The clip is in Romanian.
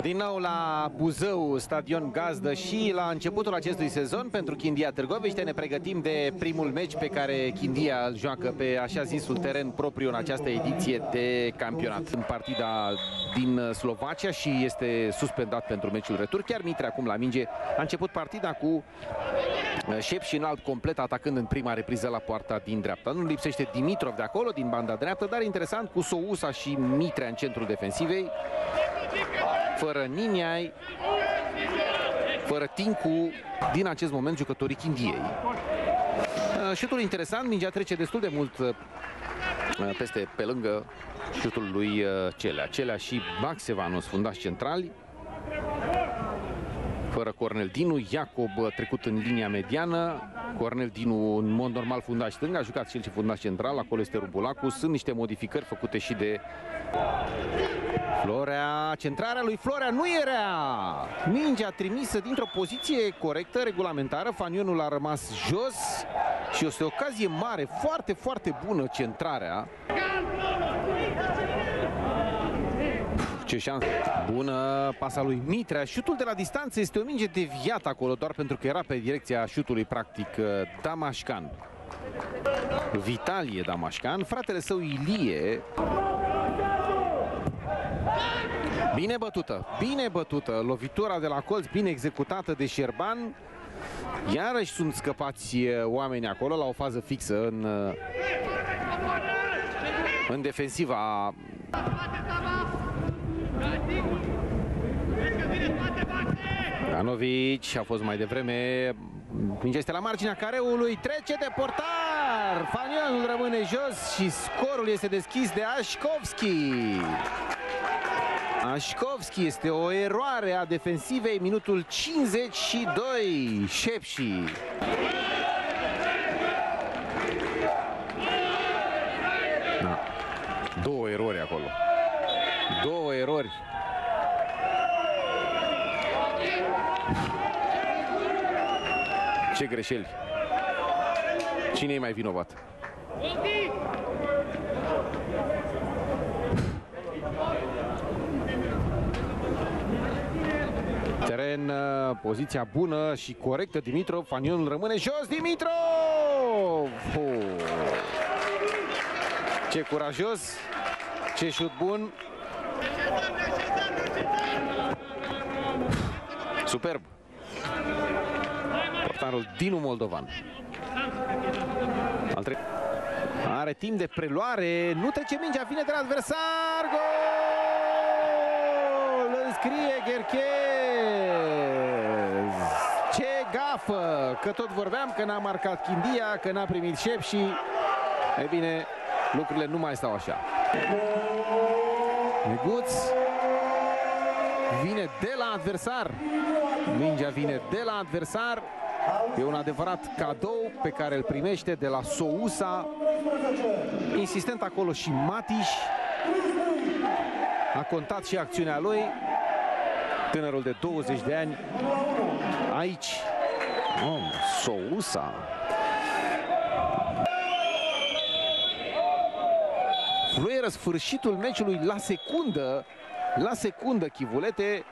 Din nou la Buzău, stadion gazdă și la începutul acestui sezon pentru Chindia Târgoviște ne pregătim de primul meci pe care Chindia îl joacă pe așa zisul teren propriu în această ediție de campionat. În partida din Slovacia și este suspendat pentru meciul retur. Chiar Mitre acum la minge a început partida cu uh, șep și înalt complet atacând în prima repriză la poarta din dreapta. Nu lipsește Dimitrov de acolo, din banda dreaptă, dar interesant cu Sousa și Mitre în centrul defensivei fără Niniai, fără Tincu, din acest moment jucătorii Chindiei. Uh, șutul interesant, mingea trece destul de mult uh, peste, pe lângă șutul lui uh, Celea. Celea și Baxevanus, fundași centrali. Fără Cornel Dinu, Iacob trecut în linia mediană. Cornel Dinu, în mod normal, fundaș stâng, a jucat și el și fundaș central, acolo este Rubulacu. Sunt niște modificări făcute și de Florea, centrarea lui Florea nu era. Mingea trimisă dintr-o poziție corectă, regulamentară. Fanionul a rămas jos și este o ocazie mare, foarte, foarte bună centrarea. Ce șansă bună pasa lui Mitrea. Șutul de la distanță este o minge deviată acolo, doar pentru că era pe direcția șutului practic Damașcan. Vitalie Damașcan, fratele său Ilie Bine bătută, bine bătută. Lovitura de la colț, bine executată de Șerban. Iarăși sunt scăpați oameni acolo la o fază fixă în, în defensiva Danovici a fost mai devreme Mingea este la marginea careului, trece de portar Fanionul rămâne jos și scorul este deschis de Așkovski Așkovski este o eroare a defensivei, minutul 52, Șepși. Ce greșeli. Cine e mai vinovat? Teren, uh, poziția bună și corectă Dimitrov, Fanionul rămâne jos, Dimitrov! Oh. Ce curajos, ce șut bun. Superb. Portarul Dinu Moldovan. Al Are timp de preluare, nu trece mingea, vine de la adversar, gol! Îl scrie Gherchez. Ce gafă! Că tot vorbeam că n-a marcat Chindia, că n-a primit șep și... E bine, lucrurile nu mai stau așa. Neguț vine de la adversar. Mingea vine de la adversar. E un adevărat cadou pe care îl primește de la Sousa. Insistent acolo și Matiș. A contat și acțiunea lui. Tânărul de 20 de ani. Aici. Oh, Sousa. Fluieră sfârșitul meciului la secundă. La secundă, Chivulete